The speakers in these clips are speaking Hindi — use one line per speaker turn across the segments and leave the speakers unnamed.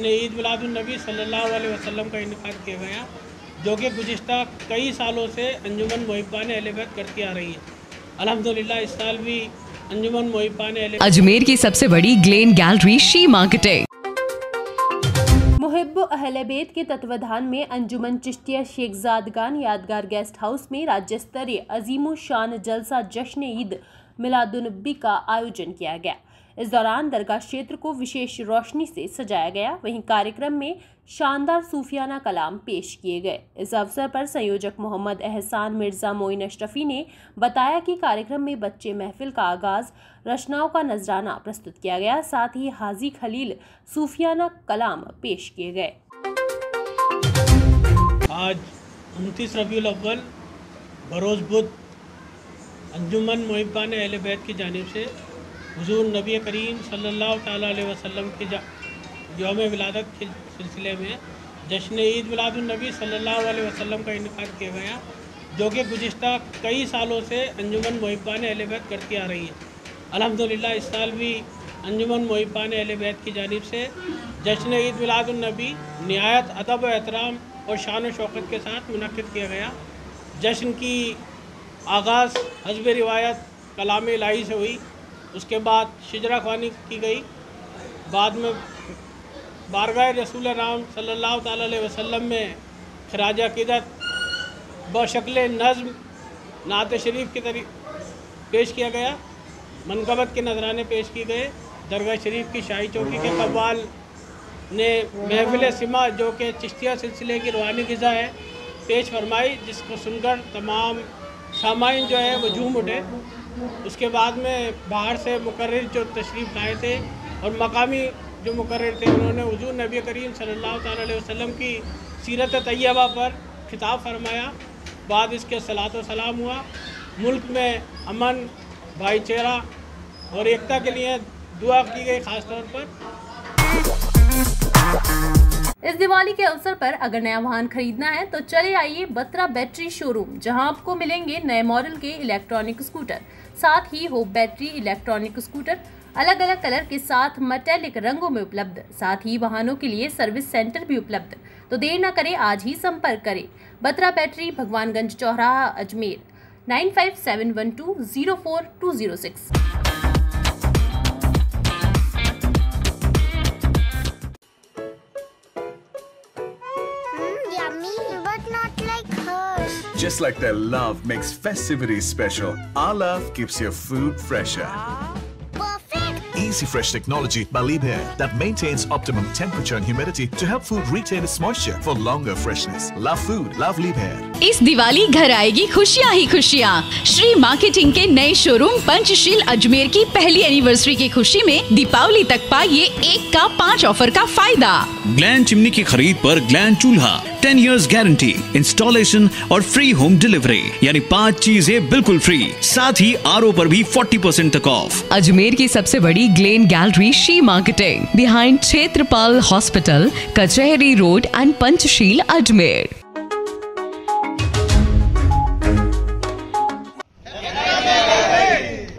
ने ईद मिलादुलनबी सल्लल्लाहु अलैहि वसल्लम का इनका किया गया जो कि गुज्त कई सालों से अंजुमन मोहिबान अहलबैत करती आ रही है। अल्हम्दुलिल्लाह इस साल भी अंजुमन मोहिबान अहल
अजमेर की सबसे बड़ी Glen gallery she marketing
Muhib Ahlebait के तत्वाधान में अंजुमन चिश्तिया शेखजादगान यादगार गेस्ट हाउस में राज्य स्तरीय अजीम शान जलसा जश्न ईद मिलादुनबी का आयोजन किया गया। इस दौरान दरगाह क्षेत्र को विशेष रोशनी से सजाया गया। वहीं कार्यक्रम में शानदार सूफियाना कलाम पेश किए गए। इस अवसर पर संयोजक मोहम्मद एहसान मिर्ज़ा मोइन अशरफी ने बताया कि कार्यक्रम में बच्चे महफिल का आगाज़, रचनाओं का नजराना प्रस्तुत किया गया। साथ ही हाजी खलील सूफियाना कलाम पेश किए गए।
आज उनतीस रबी अव्वल, बरोज़ बुध अंजुमन मोहिबान अहल बैत की जानब से हुजूर नबी करीम सल्लल्लाहु अलैहि वसल्लम के योम विलादत के सिलसिले में जश्न ईद मिलादुलनबी सल्लल्लाहु अलैहि वसल्लम का इनका किया गया जो कि गुज्त कई सालों से अंजुमन मोहिबान अहल बैत करती आ रही है। अलहमदिल्ला इस साल भी अंजुमन मोहिबान अहल बैत की जानब से जश्न ईद मिलादुलनबी नहायत अदब एहतराम और शान शौकत के साथ मुनद किया गया। जश्न की आगाज़ हजब रिवायत कलाम इलाही से हुई। उसके बाद शिजरा खानी की गई। बाद में बारगाह रसूल राम सल्लल्लाहु अलैहि वसल्लम में खराज अकीदत बशक्ल नज़म नात शरीफ के तरी, पेश किया गया। मनकबत के नजराने पेश किए गए। दरगाह शरीफ की शाही चौकी के कव्वाल ने महफिल सिमा जो कि चिश्तिया सिलसिले की रूहानी गज़ा है, पेश फरमाई, जिसको सुनकर तमाम सामाइन जो है वो झूम उठे। उसके बाद में बाहर से मुकर जो तशरीफ़ लाए थे और मकामी जो मुकर थे, उन्होंने हजूर नबी करीम सल्लल्लाहु अलैहि की सीरत तैयबा पर खिताब फरमाया। बाद इसके सलात सलाम हुआ। मुल्क में अमन, भाईचारा और एकता के लिए दुआ की गई ख़ास तौर पर।
इस दिवाली के अवसर पर अगर नया वाहन खरीदना है तो चले आइए बत्रा बैटरी शोरूम, जहाँ आपको मिलेंगे नए मॉडल के इलेक्ट्रॉनिक स्कूटर। साथ ही हो बैटरी इलेक्ट्रॉनिक स्कूटर अलग अलग कलर के साथ मटेलिक रंगों में उपलब्ध। साथ ही वाहनों के लिए सर्विस सेंटर भी उपलब्ध। तो देर न करें, आज ही संपर्क करें। बत्रा बैटरी, भगवानगंज चौराहा, Ajmer. Nine five seven one two zero four two zero six.
Just like their love makes festivities special, our love keeps your food fresher. Easy Fresh technology by Liebherr that maintains optimum temperature and humidity to help food retain its moisture for longer freshness. Love food, love Liebherr.
इस दिवाली घर आएगी खुशियाँ ही खुशियाँ श्री मार्केटिंग के नए शोरूम पंचशील अजमेर की पहली एनिवर्सरी की खुशी में दीपावली तक पाइए एक का पाँच ऑफ़र का फ़ायदा
ग्लैंड चिमनी की खरीद पर ग्लैंड चूल्हा 10 इयर्स गारंटी इंस्टॉलेशन और फ्री होम डिलीवरी यानी पाँच चीज़ें बिल्कुल फ्री साथ ही आर पर भी 40 परसेंट तक ऑफ़
अजमेर की सबसे बड़ी Glen gallery she marketing behind Kshetrapal hospital कचहरी रोड एंड पंचशील अजमेर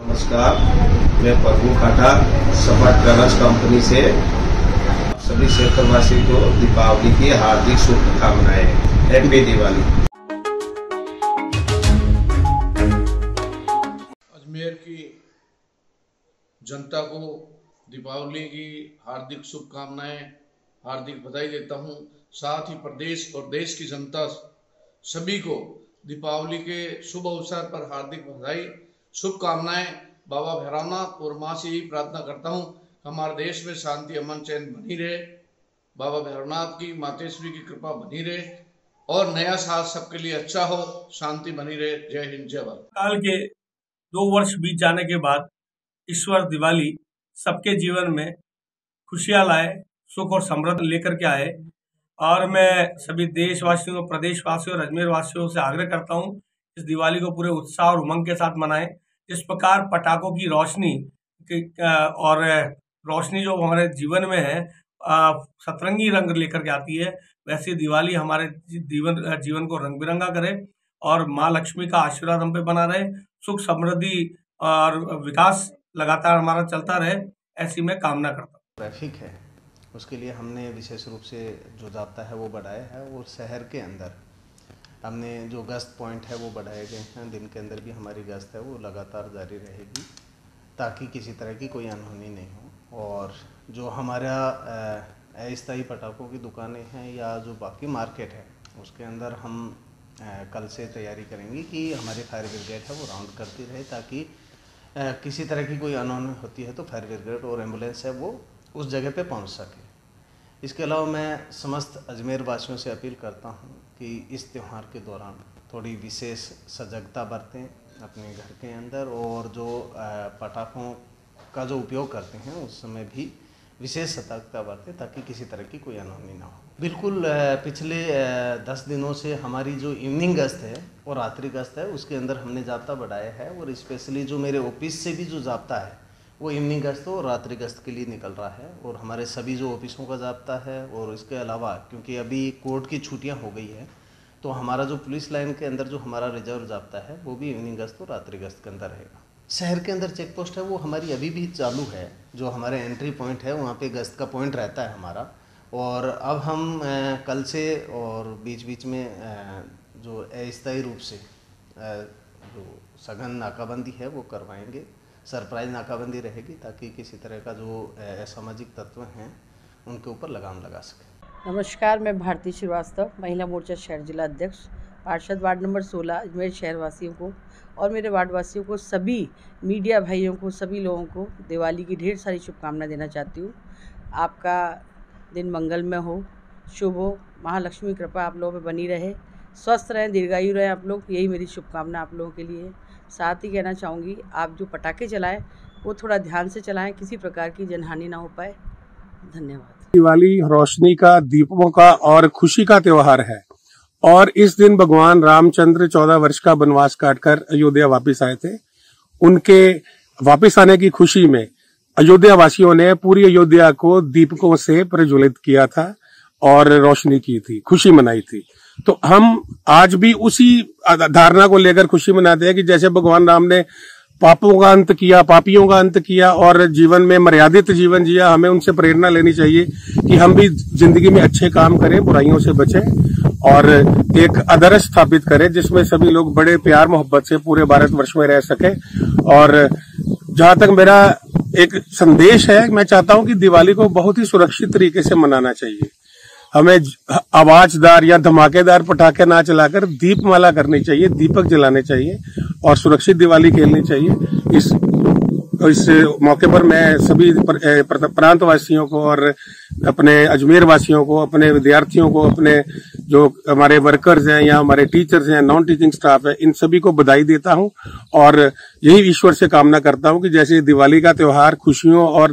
नमस्कार मैं प्रभु खाटा सपाट ट्रेवल्स कंपनी से सभी क्षेत्रवासी को दीपावली की हार्दिक शुभकामनाएँ। हैप्पी दिवाली
अजमेर की जनता को दीपावली की हार्दिक शुभकामनाएँ, हार्दिक बधाई देता हूँ। साथ ही प्रदेश और देश की जनता सभी को दीपावली के शुभ अवसर पर हार्दिक बधाई, शुभकामनाएँ। बाबा भैरवनाथ और माँ से यही प्रार्थना करता हूँ हमारे देश में शांति अमन चैन बनी रहे, बाबा भैरवनाथ की मातेश्वरी की कृपा बनी रहे, और नया साल सबके लिए अच्छा हो, शांति बनी रहे। जय हिंद, जय भारत।
साल के दो वर्ष बीत जाने के बाद ईश्वर दिवाली सबके जीवन में खुशियाँ लाए, सुख और समृद्ध लेकर के आए। और मैं सभी देशवासियों, प्रदेशवासियों और अजमेर वासियों से आग्रह करता हूँ, इस दिवाली को पूरे उत्साह और उमंग के साथ मनाएँ। इस प्रकार पटाखों की रोशनी और रोशनी जो हमारे जीवन में है सतरंगी रंग लेकर के आती है, वैसे दिवाली हमारे जीवन जीवन को रंग बिरंगा करे और माँ लक्ष्मी का आशीर्वाद हम पे बना रहे, सुख समृद्धि और विकास लगातार हमारा चलता रहे, ऐसी मैं कामना करता हूँ।
ट्रैफ़िक है, उसके लिए हमने विशेष रूप से जो जाता है वो बढ़ाया है और शहर के अंदर। हमने जो गश्त पॉइंट है वो बढ़ाए गए हैं, दिन के अंदर भी हमारी गश्त है, वो लगातार जारी रहेगी, ताकि किसी तरह की कोई अनहोनी नहीं हो। और जो हमारा अस्थायी पटाखों की दुकानें हैं या जो बाकी मार्केट है, उसके अंदर हम कल से तैयारी करेंगे कि हमारी फायर ब्रिगेड है वो राउंड करती रहे ताकि किसी तरह की कोई अनहोनी होती है तो फायर ब्रिगेड और एंबुलेंस है वो उस जगह पे पहुँच सके। इसके अलावा मैं समस्त अजमेर वासियों से अपील करता हूँ कि इस त्यौहार के दौरान थोड़ी विशेष सजगता बरतें अपने घर के अंदर और जो पटाखों का जो उपयोग करते हैं, उस समय भी विशेष सतर्कता बरतें ताकि किसी तरह की कोई अनहोनी ना हो। बिल्कुल पिछले दस दिनों से हमारी जो इवनिंग गश्त है और रात्रि गश्त है, उसके अंदर हमने जबता बढ़ाया है और स्पेशली जो मेरे ऑफ़िस से भी जो जबता है, वो इवनिंग गश्त और रात्रि गश्त के लिए निकल रहा है और हमारे सभी जो ऑफिसों का जबता है और इसके अलावा क्योंकि अभी कोर्ट की छुट्टियाँ हो गई है तो हमारा जो पुलिस लाइन के अंदर जो हमारा रिज़र्व जबता है, वो भी इवनिंग गश्त और रात्रि गश्त के अंदर रहेगा। शहर के अंदर चेक पोस्ट है, वो हमारी अभी भी चालू है, जो हमारे एंट्री पॉइंट है, वहाँ पे गश्त का पॉइंट रहता है हमारा। और अब हम कल से और बीच बीच में जो अस्थायी रूप से जो सघन नाकाबंदी है, वो करवाएँगे। सरप्राइज़ नाकाबंदी रहेगी, ताकि किसी तरह का जो असामाजिक तत्व हैं, उनके ऊपर लगाम लगा सके।
नमस्कार, मैं भारती श्रीवास्तव, महिला मोर्चा शहर जिला अध्यक्ष। पार्षद वार्ड नंबर 16 अजमेर शहरवासियों को और मेरे वार्डवासियों को, सभी मीडिया भाइयों को, सभी लोगों को दिवाली की ढेर सारी शुभकामनाएँ देना चाहती हूँ। आपका दिन मंगलमय हो, शुभ हो, महालक्ष्मी कृपा आप लोगों पर बनी रहे, स्वस्थ रहें, दीर्घायु रहें आप लोग, यही मेरी शुभकामना आप लोगों के लिए। साथ ही कहना चाहूँगी, आप जो पटाखे चलाएँ, वो थोड़ा ध्यान से चलाएँ, किसी प्रकार की जनहानि ना हो पाए। धन्यवाद।
दिवाली रोशनी का, दीपों का और खुशी का त्योहार है। और इस दिन भगवान रामचंद्र चौदह वर्ष का वनवास काटकर अयोध्या वापस आए थे। उनके वापस आने की खुशी में अयोध्या वासियों ने पूरी अयोध्या को दीपकों से प्रज्वलित किया था और रोशनी की थी, खुशी मनाई थी। तो हम आज भी उसी धारणा को लेकर खुशी मनाते हैं कि जैसे भगवान राम ने पापों का अंत किया, पापियों का अंत किया और जीवन में मर्यादित जीवन जिया, हमें उनसे प्रेरणा लेनी चाहिए कि हम भी ज़िंदगी में अच्छे काम करें, बुराइयों से बचें। और एक आदर्श स्थापित करें जिसमें सभी लोग बड़े प्यार मोहब्बत से पूरे भारतवर्ष में रह सके। और जहाँ तक मेरा एक संदेश है, मैं चाहता हूँ कि दिवाली को बहुत ही सुरक्षित तरीके से मनाना चाहिए। हमें आवाजदार या धमाकेदार पटाखे ना चलाकर दीपमाला करनी चाहिए, दीपक जलाने चाहिए और सुरक्षित दिवाली खेलनी चाहिए। इस इस मौके पर मैं सभी प्रांतवासियों को और अपने अजमेर वासियों को, अपने विद्यार्थियों को, अपने जो हमारे वर्कर्स हैं या हमारे टीचर्स हैं नॉन टीचिंग स्टाफ है, इन सभी को बधाई देता हूँ और यही ईश्वर से कामना करता हूँ कि जैसे दिवाली का त्यौहार खुशियों और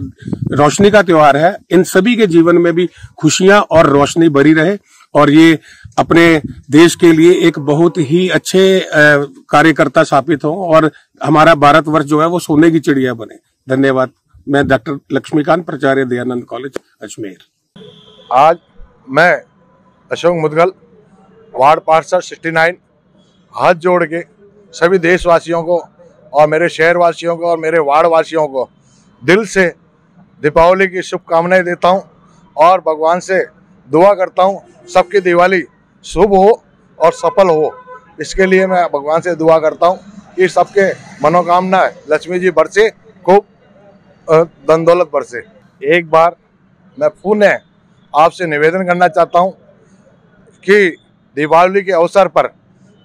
रोशनी का त्योहार है, इन सभी के जीवन में भी खुशियाँ और रोशनी भरी रहे और ये अपने देश के लिए एक बहुत ही अच्छे कार्यकर्ता साबित हो और हमारा भारतवर्ष जो है वो सोने की चिड़िया बने। धन्यवाद। मैं डॉक्टर लक्ष्मीकांत प्राचार्य, दयानंद कॉलेज, अजमेर।
आज मैं अशोक मुदगल, वार्ड पार्षद सिक्सटी नाइन, हाथ जोड़ के सभी देशवासियों को और मेरे शहरवासियों को और मेरे वार्ड वासियों को दिल से दीपावली की शुभकामनाएँ देता हूँ और भगवान से दुआ करता हूँ, सबकी दिवाली शुभ हो और सफल हो। इसके लिए मैं भगवान से दुआ करता हूँ कि सबके मनोकामना लक्ष्मी जी बरसे, खूब धन दौलत बरसे एक बार मैं पुनः आपसे निवेदन करना चाहता हूँ कि दीपावली के अवसर पर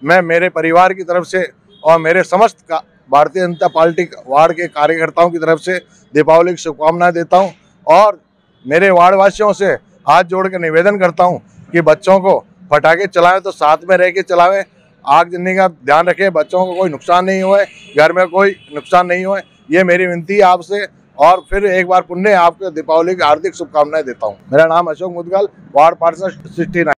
मैं मेरे परिवार की तरफ़ से और मेरे समस्त का भारतीय जनता पार्टी वार्ड के कार्यकर्ताओं की तरफ़ से दीपावली की शुभकामनाएँ देता हूँ और मेरे वार्ड वासियों से हाथ जोड़ के निवेदन करता हूँ कि बच्चों को पटाखे चलाएँ तो साथ में रह के चलावें आग जलने का ध्यान रखें, बच्चों को कोई नुकसान नहीं हुए घर में कोई नुकसान नहीं हुए ये मेरी विनती है आपसे और फिर एक बार पुण्य आपको दीपावली की हार्दिक शुभकामनाएँ देता हूँ। मेरा नाम अशोक मुदगल, वार्ड पार्षद सिक्सटी